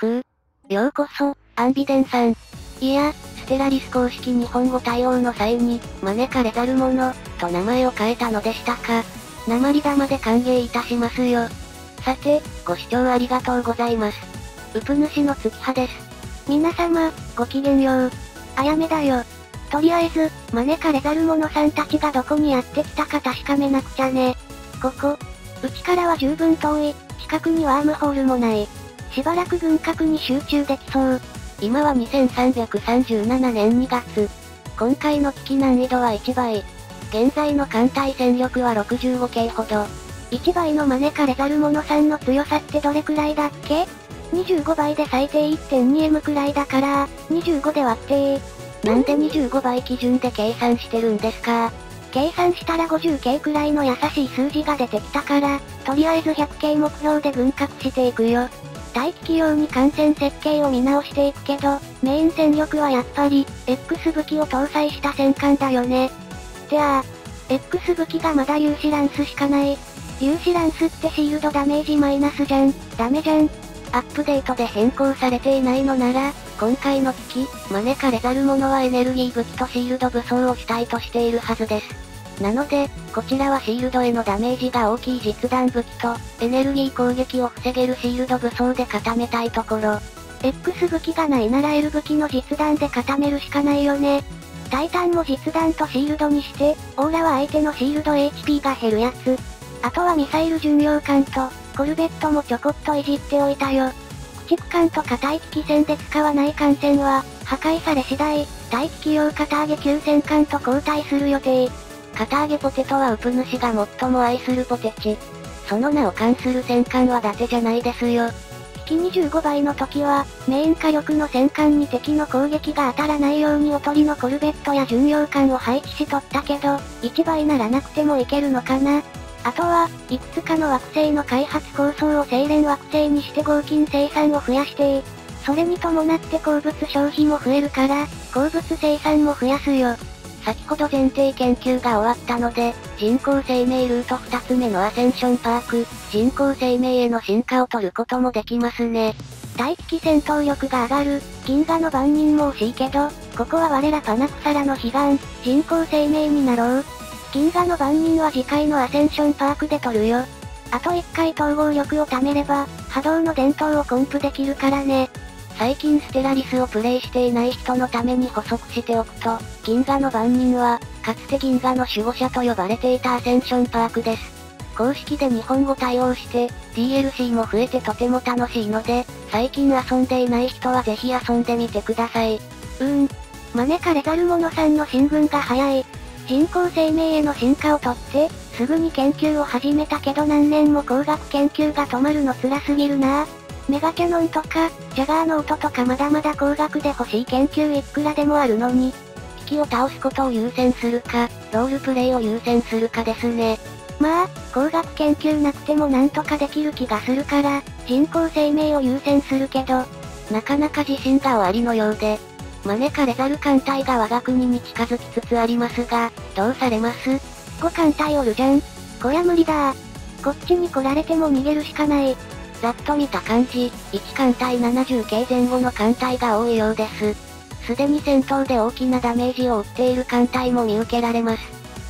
ふう。ようこそ、アンビデンさん。いや、ステラリス公式日本語対応の際に、招かれざる者、と名前を変えたのでしたか。鉛玉で歓迎いたしますよ。さて、ご視聴ありがとうございます。うぷ主の月葉です。皆様、ごきげんよう。あやめだよ。とりあえず、招かれざる者さんたちがどこにやってきたか確かめなくちゃね。ここ。うちからは十分遠い、近くにワームホールもない。しばらく軍拡に集中できそう。今は2337年2月。今回の危機難易度は1倍。現在の艦隊戦力は65系ほど。1倍の招かれざる者さんの強さってどれくらいだっけ ?25 倍で最低 1.2M くらいだから、25で割ってなんで25倍基準で計算してるんですか？計算したら 50K くらいの優しい数字が出てきたから、とりあえず 100K 目標で分割していくよ。待機機用に感染設計を見直していくけど、メイン戦力はやっぱり、X 武器を搭載した戦艦だよね。ってあ X 武器がまだ粒子ランスしかない。粒子ランスってシールドダメージマイナスじゃん。ダメじゃん。アップデートで変更されていないのなら、今回の危機、招かれざる者はエネルギー武器とシールド武装を主体としているはずです。なので、こちらはシールドへのダメージが大きい実弾武器と、エネルギー攻撃を防げるシールド武装で固めたいところ。X 武器がないなら L 武器の実弾で固めるしかないよね。タイタンも実弾とシールドにして、オーラは相手のシールド HP が減るやつ。あとはミサイル巡洋艦と、コルベットもちょこっといじっておいたよ。駆逐艦と硬い機器戦で使わない艦船は、破壊され次第、大気機用肩上げ急戦艦と交代する予定。片揚げポテトはウプ主が最も愛するポテチ。その名を冠する戦艦は伊達じゃないですよ。引き25倍の時は、メイン火力の戦艦に敵の攻撃が当たらないようにおとりのコルベットや巡洋艦を配置しとったけど、1倍ならなくてもいけるのかな。あとは、いくつかの惑星の開発構想を精錬惑星にして合金生産を増やしてそれに伴って鉱物消費も増えるから、鉱物生産も増やすよ。先ほど前提研究が終わったので、人工生命ルート2つ目のアセンションパーク、人工生命への進化を取ることもできますね。大気戦闘力が上がる、銀河の番人も惜しいけど、ここは我らパナクサラの悲願、人工生命になろう。銀河の番人は次回のアセンションパークで取るよ。あと1回統合力を貯めれば、波動の伝統をコンプできるからね。最近ステラリスをプレイしていない人のために補足しておくと、銀河の番人は、かつて銀河の守護者と呼ばれていたアセンションパークです。公式で日本語対応して、DLC も増えてとても楽しいので、最近遊んでいない人はぜひ遊んでみてください。うーん。招かれざる者さんの進軍が早い。人工生命への進化をとって、すぐに研究を始めたけど何年も工学研究が止まるの辛すぎるなぁ。メガキャノンとか、ジャガーの音とかまだまだ高額で欲しい研究いくらでもあるのに、敵を倒すことを優先するか、ロールプレイを優先するかですね。まあ、工学研究なくてもなんとかできる気がするから、人工生命を優先するけど、なかなか自信がおありのようで、招かれざる艦隊が我が国に近づきつつありますが、どうされます ?5 艦隊おるじゃん。こりゃ無理だこっちに来られても逃げるしかない。ざっと見た感じ、1艦隊70系前後の艦隊が多いようです。すでに戦闘で大きなダメージを負っている艦隊も見受けられます。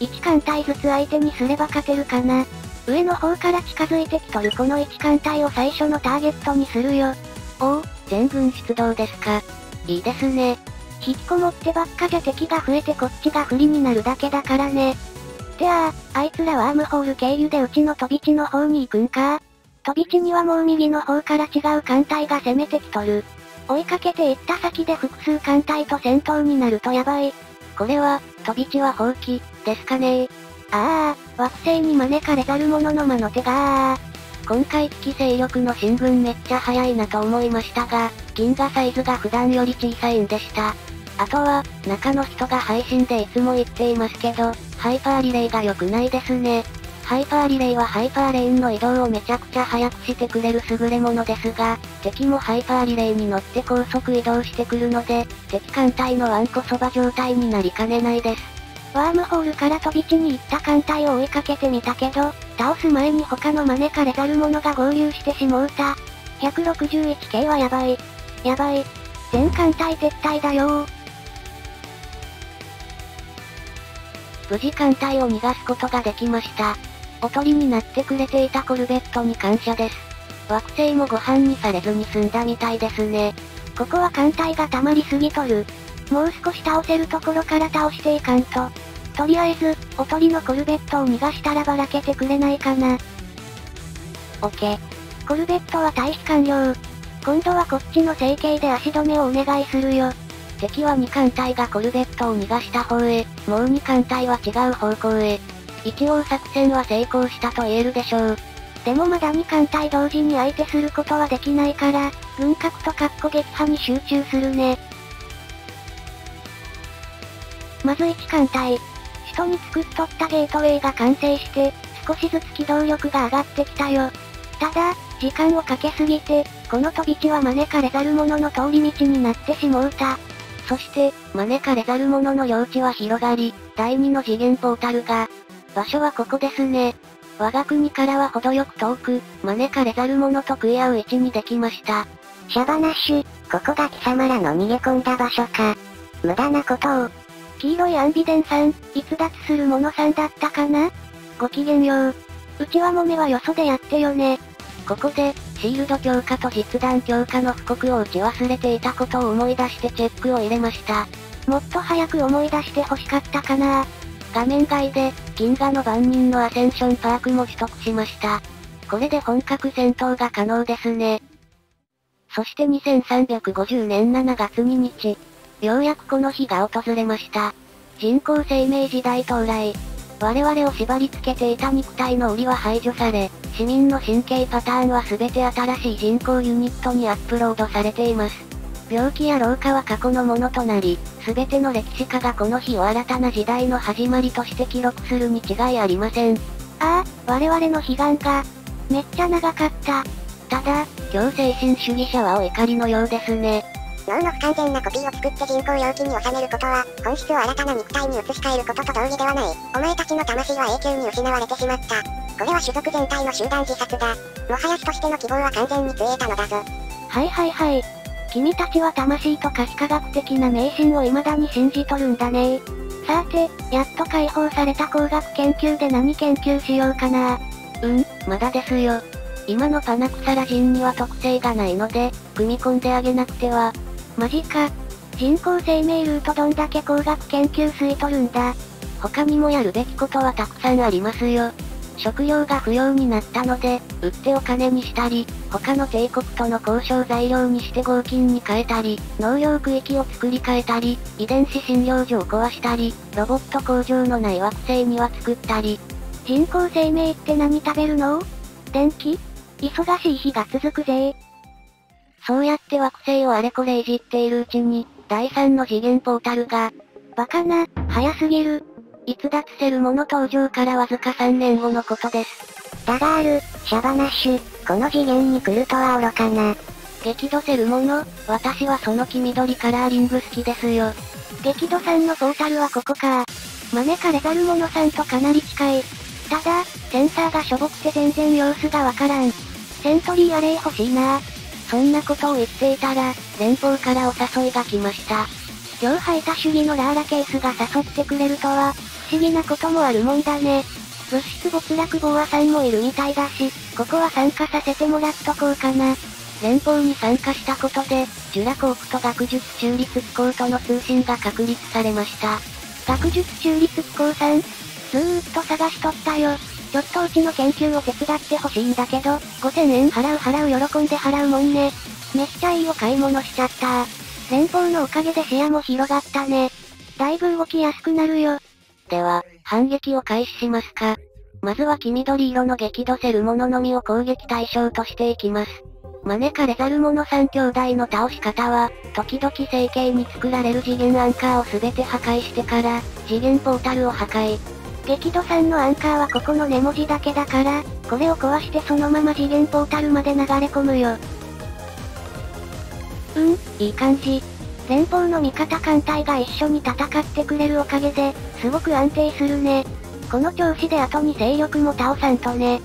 1艦隊ずつ相手にすれば勝てるかな。上の方から近づいてきとるこの1艦隊を最初のターゲットにするよ。おお、全軍出動ですか。いいですね。引きこもってばっかじゃ敵が増えてこっちが不利になるだけだからね。ってああ、あいつらワームホール経由でうちの飛び地の方に行くんか飛び地にはもう右の方から違う艦隊が攻めてきとる。追いかけて行った先で複数艦隊と戦闘になるとやばい。これは、飛び地は放棄、ですかねああ、惑星に招かれざる者の魔の手が今回危機勢力の進軍めっちゃ早いなと思いましたが、銀河サイズが普段より小さいんでした。あとは、中の人が配信でいつも言っていますけど、ハイパーリレーが良くないですね。ハイパーリレーはハイパーレーンの移動をめちゃくちゃ速くしてくれる優れものですが、敵もハイパーリレーに乗って高速移動してくるので、敵艦隊のワンコそば状態になりかねないです。ワームホールから飛び地に行った艦隊を追いかけてみたけど、倒す前に他の招かれざる者が合流してしもうた。161系はやばい。やばい。全艦隊撤退だよ無事艦隊を逃がすことができました。おとりになってくれていたコルベットに感謝です。惑星もご飯にされずに済んだみたいですね。ここは艦隊が溜まりすぎとる。もう少し倒せるところから倒していかんと。とりあえず、おとりのコルベットを逃がしたらばらけてくれないかな。オケ。コルベットは退避完了。今度はこっちの整形で足止めをお願いするよ。敵は2艦隊がコルベットを逃がした方へ、もう2艦隊は違う方向へ。一応作戦は成功したと言えるでしょう。でもまだ2艦隊同時に相手することはできないから、軍拡とカッコ撃破に集中するね。まず1艦隊。首都に作っとったゲートウェイが完成して、少しずつ機動力が上がってきたよ。ただ、時間をかけすぎて、この飛び地は招かれざる者の通り道になってしもうた。そして、招かれざる者の領地は広がり、第2の次元ポータルが。場所はここですね。我が国からは程よく遠く、招かれざる者と食い合う位置にできました。シャバナッシュ、ここが貴様らの逃げ込んだ場所か。無駄なことを。黄色いアンビデンさん、逸脱する者さんだったかな？ごきげんよう。うちはもめはよそでやってよね。ここで、シールド強化と実弾強化の布告を打ち忘れていたことを思い出してチェックを入れました。もっと早く思い出して欲しかったかな？画面外で、銀河の番人のアセンションパークも取得しました。これで本格戦闘が可能ですね。そして2350年7月2日、ようやくこの日が訪れました。人工生命時代到来。我々を縛り付けていた肉体の檻は排除され、市民の神経パターンは全て新しい人工ユニットにアップロードされています。病気や老化は過去のものとなり、全ての歴史家がこの日を新たな時代の始まりとして記録するに違いありません。ああ、我々の悲願が、めっちゃ長かった。ただ、強精神主義者はお怒りのようですね。脳の不完全なコピーを作って人工容器に収めることは、本質を新たな肉体に移し替えることと同義ではない。お前たちの魂は永久に失われてしまった。これは種族全体の集団自殺だ。もはや死としての希望は完全に消えたのだぞ。はいはいはい。君たちは魂と可視化学的な迷信を未だに信じとるんだねさて、やっと解放された工学研究で何研究しようかなうん、まだですよ。今のパナクサラ人には特性がないので、組み込んであげなくては。マジか。人工生命ルートどんだけ工学研究吸い取るんだ。他にもやるべきことはたくさんありますよ。食料が不要になったので、売ってお金にしたり、他の帝国との交渉材料にして合金に変えたり、農業区域を作り変えたり、遺伝子診療所を壊したり、ロボット工場のない惑星には作ったり。人工生命って何食べるの？電気？忙しい日が続くぜそうやって惑星をあれこれいじっているうちに、第3の次元ポータルが、バカな、早すぎる。逸脱せる者登場からわずか3年後のことです。ダガール、シャバナッシュ、この次元に来るとは愚かな。激怒せる者、私はその黄緑カラーリング好きですよ。激怒さんのポータルはここか。招かれざる者さんとかなり近い。ただ、センサーがしょぼくて全然様子がわからん。セントリーアレイ欲しいなそんなことを言っていたら、連邦からお誘いが来ました。両排他主義のラーラケースが誘ってくれるとは、不思議なこともあるもんだね。物質没落ボアさんもいるみたいだし、ここは参加させてもらっとこうかな。連邦に参加したことで、ジュラコークと学術中立機構との通信が確立されました。学術中立機構さんずーっと探しとったよ。ちょっとうちの研究を手伝ってほしいんだけど、5000円払う払う喜んで払うもんね。めっちゃいいお買い物しちゃった連邦のおかげで視野も広がったね。だいぶ動きやすくなるよ。では、反撃を開始しますか。まずは黄緑色の激怒せる者のみを攻撃対象としていきます。招かれざる者3兄弟の倒し方は、時々成形に作られる次元アンカーを全て破壊してから、次元ポータルを破壊。激怒さんのアンカーはここの根文字だけだから、これを壊してそのまま次元ポータルまで流れ込むよ。うん、いい感じ。連邦の味方艦隊が一緒に戦ってくれるおかげで、すごく安定するね。この調子で後に勢力も倒さんとね。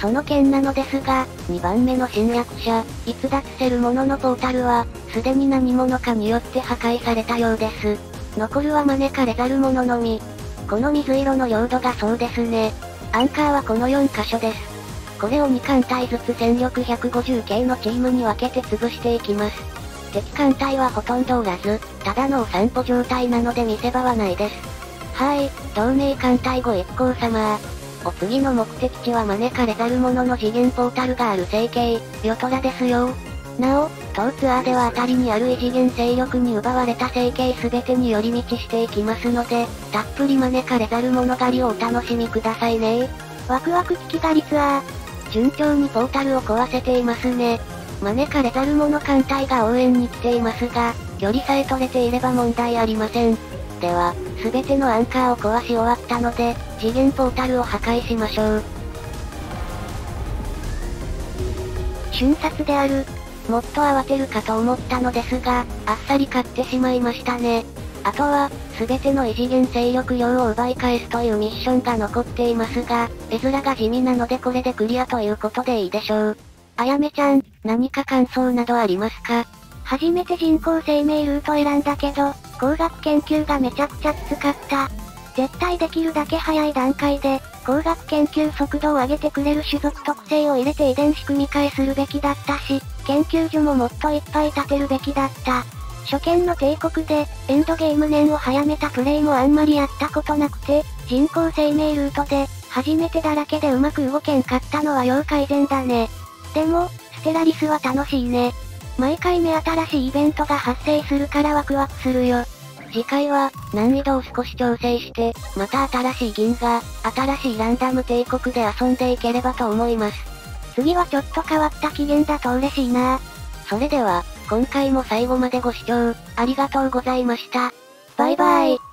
その件なのですが、2番目の侵略者、逸脱せるもののポータルは、すでに何者かによって破壊されたようです。残るは招かれざる者のみ。この水色の領土がそうですね。アンカーはこの4箇所です。これを2艦隊ずつ戦力150系のチームに分けて潰していきます。敵艦隊はほとんどおらず、ただのお散歩状態なので見せ場はないです。はい、同盟艦隊ご一行様。お次の目的地は招かれざる者の次元ポータルがある成形、ヨトラですよ。なお、当ツアーでは辺りにある異次元勢力に奪われた成形全てに寄り道していきますので、たっぷり招かれざる物狩りをお楽しみくださいねワクワク聞き狩りツアー。順調にポータルを壊せていますね。招かれざる者艦隊が応援に来ていますが、距離さえ取れていれば問題ありません。では、すべてのアンカーを壊し終わったので、次元ポータルを破壊しましょう。瞬殺である。もっと慌てるかと思ったのですが、あっさり勝ってしまいましたね。あとは、すべての異次元勢力量を奪い返すというミッションが残っていますが、絵面が地味なのでこれでクリアということでいいでしょう。あやめちゃん、何か感想などありますか？初めて人工生命ルート選んだけど、工学研究がめちゃくちゃきつかった。絶対できるだけ早い段階で、工学研究速度を上げてくれる種族特性を入れて遺伝子組み換えするべきだったし、研究所ももっといっぱい建てるべきだった。初見の帝国で、エンドゲーム年を早めたプレイもあんまりやったことなくて、人工生命ルートで、初めてだらけでうまく動けんかったのは要改善だね。でも、ステラリスは楽しいね。毎回目新しいイベントが発生するからワクワクするよ。次回は、難易度を少し調整して、また新しい銀河、新しいランダム帝国で遊んでいければと思います。次はちょっと変わった期限だと嬉しいなそれでは、今回も最後までご視聴、ありがとうございました。バイバイ。